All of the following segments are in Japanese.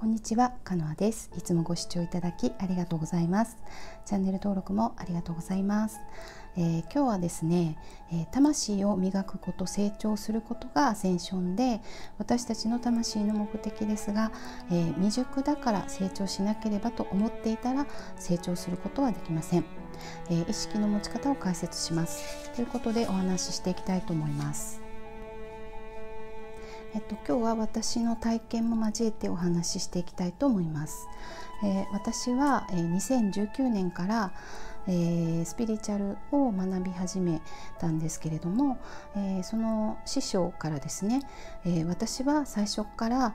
こんにちは、かのあです。いつもご視聴いただきありがとうございます。チャンネル登録もありがとうございます。えー、今日はですね、えー、魂を磨くこと、成長することがアセンションで、私たちの魂の目的ですが、えー、未熟だから成長しなければと思っていたら成長することはできません。え意識の持ち方を解説します。ということでお話ししていきたいと思います。えっと、今日は私の体験も交えてお話ししていきたいと思います。えー、私は、えー、2019年から、えー、スピリチュアルを学び始めたんですけれども、えその師匠からですね、え私は最初から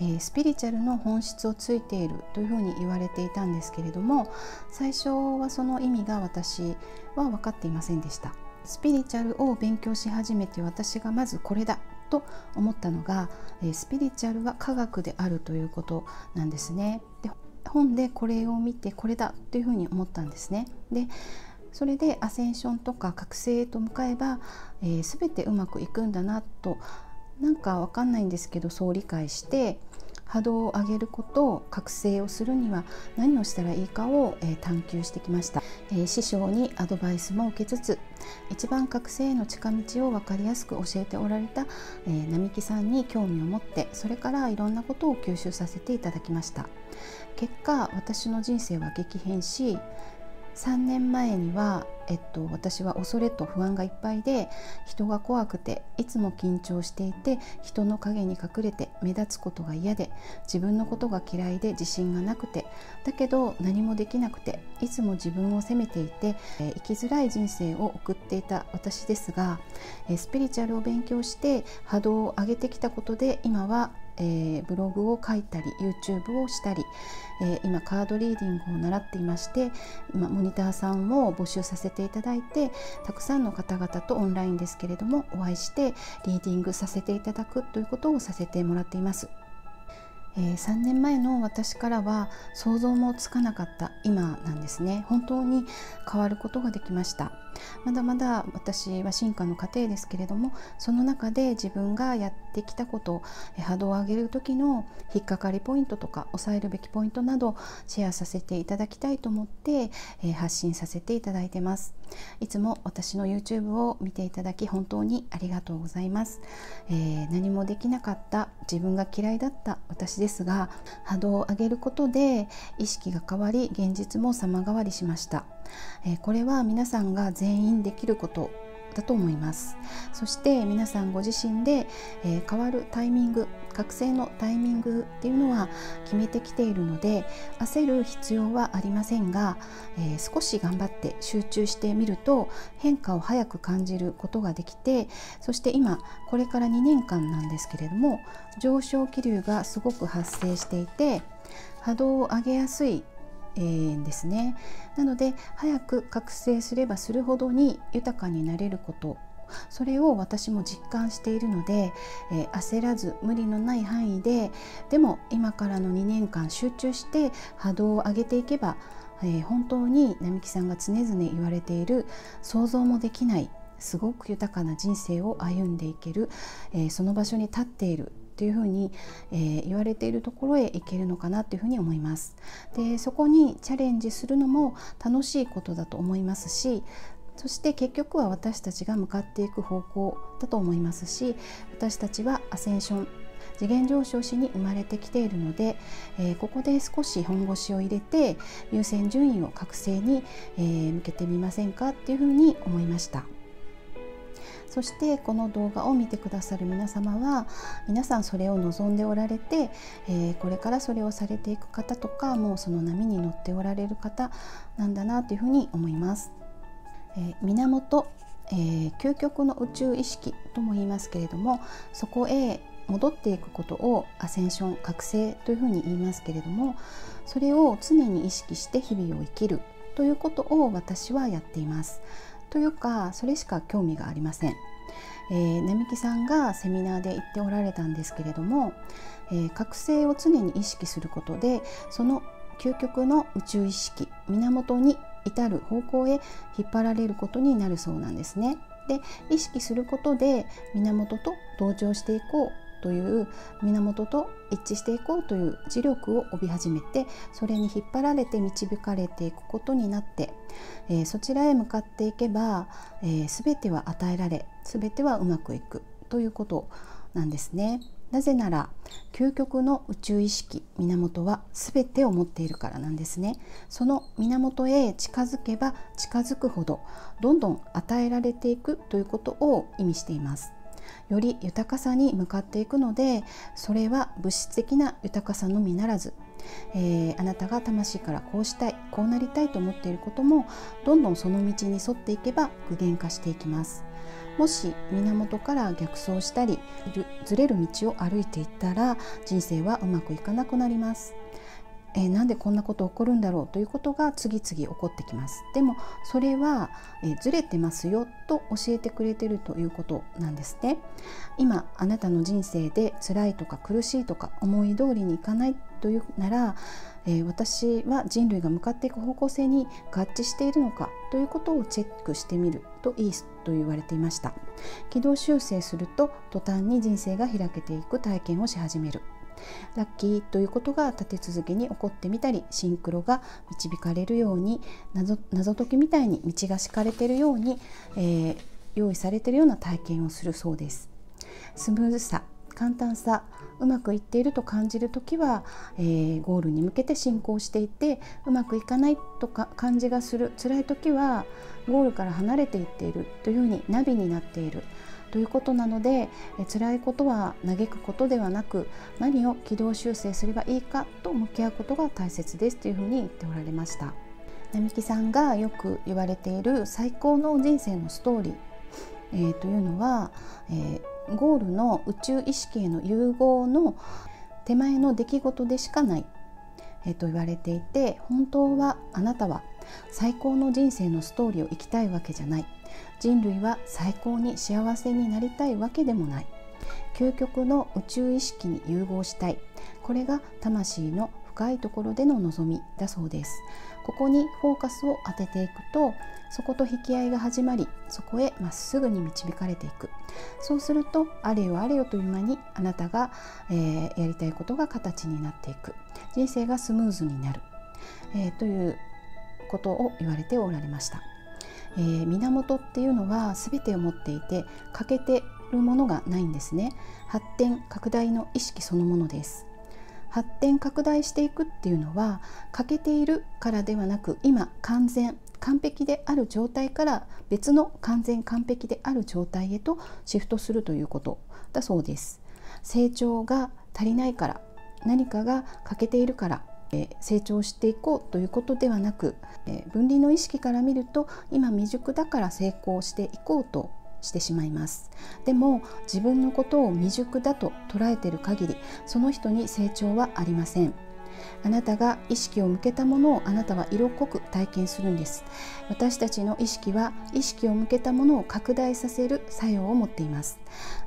えスピリチュアルの本質をついているというふうに言われていたんですけれども最初はその意味が私は分かっていませんでしたスピリチュアルを勉強し始めて私がまずこれだと思ったのが、えスピリチュアルは科学であるということなんですね。で本でこれを見てこれだというふうに思ったんですね。でそれでアセンションとか覚醒へと向かえば、えー、全てうまくいくんだなとなんかわかんないんですけどそう理解して波動を上げること覚醒をするには何をしたらいいかを、えー、探求してきました、えー、師匠にアドバイスも受けつつ一番覚醒への近道を分かりやすく教えておられた、えー、並木さんに興味を持ってそれからいろんなことを吸収させていただきました。結果私の人生は激変し3年前には、えっと、私は恐れと不安がいっぱいで人が怖くていつも緊張していて人の陰に隠れて目立つことが嫌で自分のことが嫌いで自信がなくてだけど何もできなくていつも自分を責めていて、えー、生きづらい人生を送っていた私ですが、えー、スピリチュアルを勉強して波動を上げてきたことで今はえー、ブログを書いたり YouTube をしたり、えー、今カードリーディングを習っていまして今モニターさんを募集させていただいてたくさんの方々とオンラインですけれどもお会いしてリーディングさせていただくということをさせてもらっています。えー、3年前の私からは想像もつかなかった今なんですね本当に変わることができましたまだまだ私は進化の過程ですけれどもその中で自分がやってきたこと波動を上げる時の引っかかりポイントとか抑えるべきポイントなどシェアさせていただきたいと思って、発信させていただいてます。いつも私の YouTube を見ていただき本当にありがとうございます、えー、何もできなかった自分が嫌いだった私ですが波動を上げることで意識が変わり現実も様変わりしました。えこれは皆さんが全員できることだと思います。そして皆さんご自身で、え、変わるタイミング覚醒のタイミングっていうのは決めてきているので焦る必要はありませんが、え、少し頑張って集中してみると変化を早く感じることができてそして今これから2年間なんですけれども上昇気流がすごく発生していて波動を上げやすいえー、ですね。なので早く覚醒すればするほどに豊かになれること。それを私も実感しているので、えー、焦らず無理のない範囲ででも今からの2年間集中して波動を上げていけば、えー、本当に並木さんが常々言われている想像もできないすごく豊かな人生を歩んでいける、えー、その場所に立っているっていうふうに、えー、言われているところへ行けるのかなというふうに思います。でそこにチャレンジするのも楽しいことだと思いますしそして結局は私たちが向かっていく方向だと思いますし私たちはアセンション次元上昇しに生まれてきているので、えー、ここで少し本腰を入れて優先順位を覚醒に、えー、向けてみませんかっていうふうに思いました。そしてこの動画を見てくださる皆様は皆さんそれを望んでおられて、えー、これからそれをされていく方とかもうその波に乗っておられる方なんだなというふうに思います。えー、源、えー、究極の宇宙意識とも言いますけれどもそこへ戻っていくことをアセンション覚醒というふうに言いますけれどもそれを常に意識して日々を生きるということを私はやっています。というかそれしか興味がありません。えー、並木さんがセミナーで言っておられたんですけれども、えー、覚醒を常に意識することでその究極の宇宙意識源に至る方向へ引っ張られることになるそうなんですね。で意識することで源と同調していこうという源と一致していこうという磁力を帯び始めてそれに引っ張られて導かれていくことになって、えー、そちらへ向かっていけば、えー、全ては与えられ全てはうまくいくということなんですね。なぜなら究極の宇宙意識源は全てを持っているからなんですねその源へ近づけば近づくほどどんどん与えられていくということを意味していますより豊かさに向かっていくのでそれは物質的な豊かさのみならず、えー、あなたが魂からこうしたいこうなりたいと思っていることもどんどんその道に沿っていけば具現化していきますもし源から逆走したりずれる道を歩いていったら人生はうまくいかなくなります。えー、なんでこんなこと起こるんだろうということが次々起こってきます。でもそれは、えー、ずれてますよと教えてくれてるということなんですね。今あなたの人生で辛いとか苦しいとか思い通りにいかないというならえー、私は人類が向かっていく方向性に合致しているのかということをチェックしてみるといいと言われていました。軌道修正すると途端に人生が開けていく体験をし始める。ラッキーということが立て続けに起こってみたりシンクロが導かれるように謎謎解きみたいに道が敷かれているように、えー、用意されているような体験をするそうです。スムーズさ簡単さうまくいっていると感じる時は、えー、ゴールに向けて進行していてうまくいかないとか感じがする辛い時はゴールから離れていっているというふうにナビになっている。ということなので、え辛いことは嘆くことではなく何を軌道修正すればいいかと向き合うことが大切ですというふうに言っておられました。並木さんがよく言われている最高の人生のストーリー、えー、というのは、えーゴールの宇宙意識への融合の手前の出来事でしかない、えと言われていて本当はあなたは最高の人生のストーリーを生きたいわけじゃない。人類は最高に幸せになりたいわけでもない。究極の宇宙意識に融合したい。これが魂の深いところでの望みだそうです。ここにフォーカスを当てていくとそこと引き合いが始まりそこへまっすぐに導かれていく。そうするとあれよあれよという間にあなたが、えー、やりたいことが形になっていく。人生がスムーズになる、えー、ということを言われておられました、えー、源っていうのは全てを持っていて欠けてるものがないんですね。発展拡大の意識そのものです。発展拡大していくっていうのは欠けているからではなく今完全完璧である状態から別の完全完璧である状態へとシフトするということだそうです。成長が足りないから何かが欠けているから成長していこうということではなく分離の意識から見ると今未熟だから成功していこうとしてしまいます。でも自分のことを未熟だと捉えている限りその人に成長はありません。あなたが意識を向けたものをあなたは色濃く体験するんです。私たちの意識は意識を向けたものを拡大させる作用を持っています。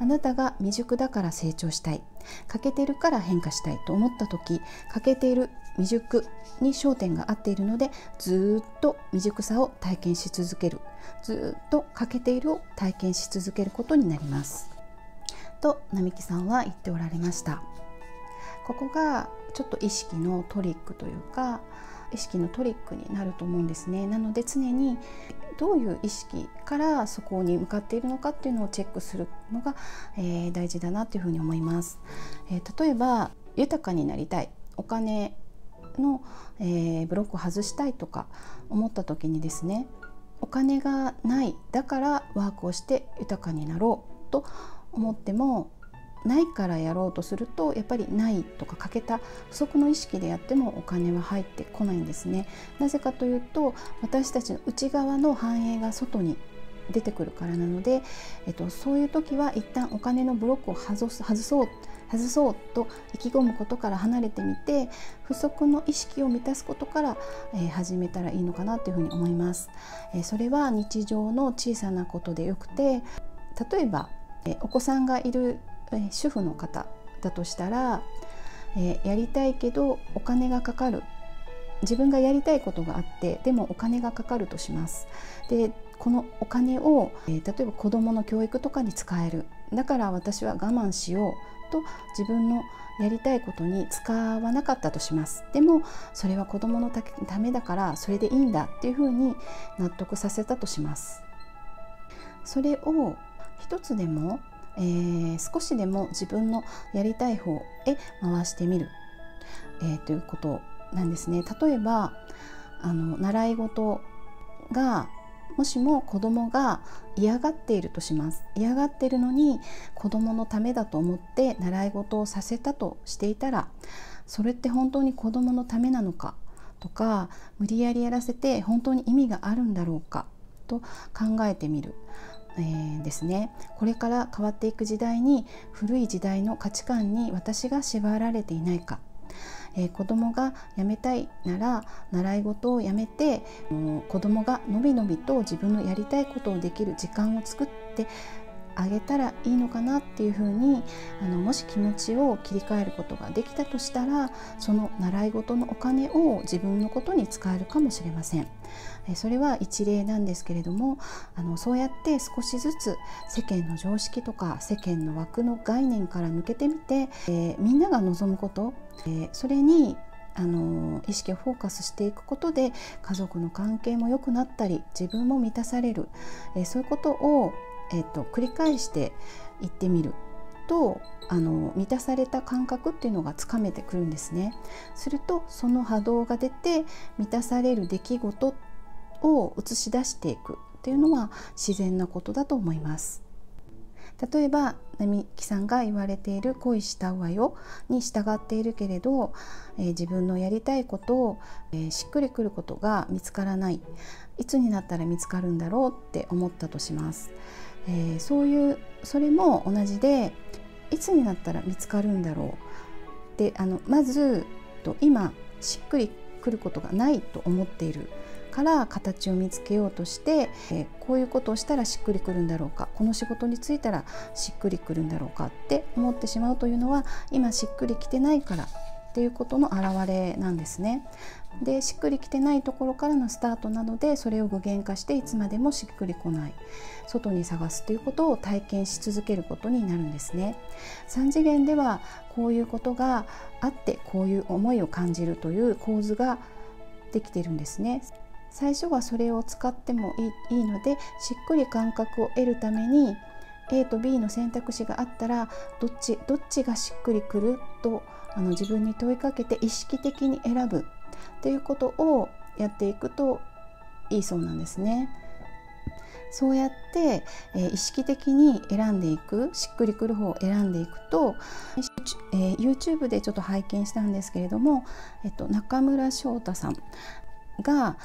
あなたが未熟だから成長したい。欠けてるから変化したいと思った時欠けている未熟に焦点が合っているのでずっと未熟さを体験し続ける。ずっと欠けているを体験し続けることになります。と並木さんは言っておられました。ここがちょっと意識のトリックというか意識のトリックになると思うんですね。なので常にどういう意識からそこに向かっているのかっていうのをチェックするのが、えー、大事だなというふうに思います、えー、例えば豊かになりたい。お金の、えー、ブロックを外したいとか思った時にですねお金がないだからワークをして豊かになろうと思ってもないからやろうとするとやっぱりないとか欠けた不足の意識でやってもお金は入ってこないんですね。なぜかというと私たちの内側の繁栄が外に出てくるからなので、えっと、そういう時は一旦お金のブロックを外す外そう外そうと意気込むことから離れてみて不足の意識を満たすことから、えー、始めたらいいのかなというふうに思います、えー、それは日常の小さなことでよくて例えば、えー、お子さんがいるえ主婦の方だとしたら、えー、やりたいけどお金がかかる。自分がやりたいことがあってでもお金がかかるとします。でこのお金を、えー、例えば子どもの教育とかに使える。だから私は我慢しよう。と自分のやりたいことに使わなかったとします。でもそれは子供のためだからそれでいいんだっていうふうに納得させたとします。それを一つでも、えー、少しでも自分のやりたい方へ回してみる、えー、ということなんですね。例えばあの習い事がもしも子供が嫌がっているとします。嫌がっているのに子供のためだと思って習い事をさせたとしていたらそれって本当に子供のためなのか？とか無理やりやらせて本当に意味があるんだろうか？と考えてみる、えー、ですね。これから変わっていく時代に古い時代の価値観に私が縛られていないか？えー、子供が辞めたいなら習い事を辞めて、うん、子供がのびのびと自分のやりたいことをできる時間を作ってあげたらいいのかなっていうふうにあのもし気持ちを切り替えることができたとしたらその習い事のお金を自分のことに使えるかもしれません。それは一例なんですけれどもあのそうやって少しずつ世間の常識とか世間の枠の概念から抜けてみて、えー、みんなが望むこと、えー、それにあの意識をフォーカスしていくことで家族の関係も良くなったり自分も満たされる、え、そういうことをえーと、繰り返していってみるとあの満たされた感覚っていうのがつかめてくるんですね。するとその波動が出て満たされる出来事を映し出していくっていうのは自然なことだと思います。例えば並木さんが言われている「恋したわよ」に従っているけれど、えー、自分のやりたいことを、えー、しっくりくることが見つからないいつになったら見つかるんだろうって思ったとします。えー、そういうそれも同じでいつになったら見つかるんだろうであのまずと今しっくりくることがないと思っているから形を見つけようとして、えー、こういうことをしたらしっくりくるんだろうかこの仕事に就いたらしっくりくるんだろうかって思ってしまうというのは今しっくりきてないからっていうことの表れなんですね。でしっくりきてないところからのスタートなのでそれを具現化していつまでもしっくりこない。外に探すということを体験し続けることになるんですね。3次元ではこういうことがあってこういう思いを感じるという構図ができているんですね。最初はそれを使ってもいいのでしっくり感覚を得るために A と B の選択肢があったらどっちどっちがしっくりくるとあの自分に問いかけて意識的に選ぶっていうことをやっていくといいそうなんですね。そうやって、え、意識的に選んでいくしっくりくる方を選んでいくと、え、YouTube でちょっと拝見したんですけれども、えっと、中村翔太さんが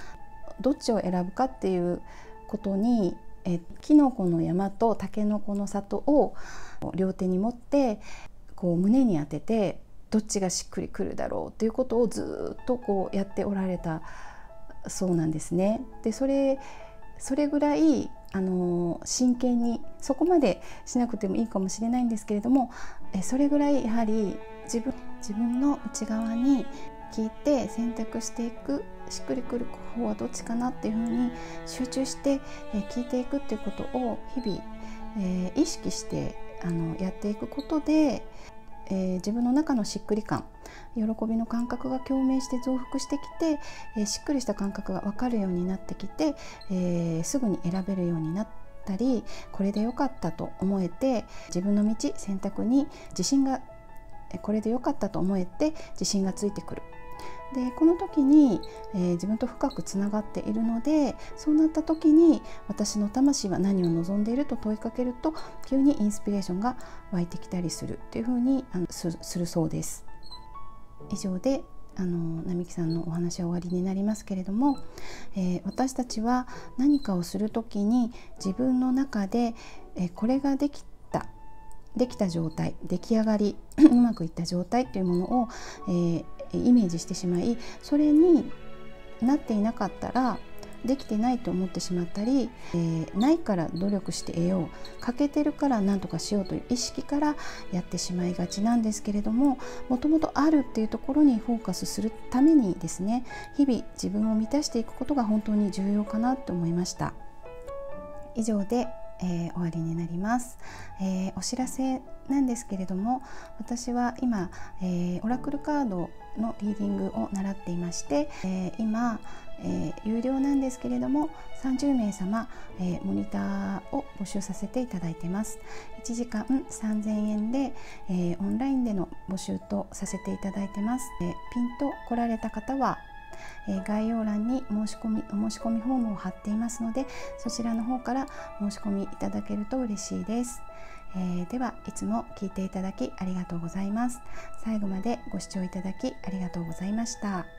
どっちを選ぶかっていうことにえキノコの山とタケノコの里を両手に持ってこう胸に当ててどっちがしっくりくるだろうということをずっとこうやっておられたそうなんですね。でそれそれぐらいあの真剣にそこまでしなくてもいいかもしれないんですけれどもえそれぐらいやはり自分自分の内側に聞いて選択していくしっくりくる方はどっちかなっていうふうに集中して聞いていくっていうことを日々、えー、意識してあのやっていくことでえー、自分の中のしっくり感喜びの感覚が共鳴して増幅してきて、えー、しっくりした感覚が分かるようになってきて、えー、すぐに選べるようになったりこれで良かったと思えて自分の道選択に自信がこれで良かったと思えて自信がついてくる。でこの時に、えー、自分と深くつながっているのでそうなった時に私の魂は何を望んでいると問いかけると急にインスピレーションが湧いてきたりするっていうふうにあのするそうです。以上であの並木さんのお話は終わりになりますけれども、えー、私たちは何かをする時に自分の中で、えー、これができたできた状態出来上がり うまくいった状態というものを、えー、イメージしてしまいそれになっていなかったらできてないと思ってしまったり、えー、ないから努力して得よう欠けてるから何とかしようという意識からやってしまいがちなんですけれどももともとあるっていうところにフォーカスするためにですね日々自分を満たしていくことが本当に重要かなと思いました。以上でえー、終わりになります、えー、お知らせなんですけれども私は今、えー、オラクルカードのリーディングを習っていまして、え今、え有料なんですけれども30名様、えモニターを募集させていただいてます。1時間3000円で、えオンラインでの募集とさせていただいてます、えピンと来られた方はえ概要欄に申し込みお申し込みフォームを貼っていますのでそちらの方から申し込みいただけると嬉しいです。えー、ではいつも聞いていただきありがとうございます。最後までご視聴いただきありがとうございました。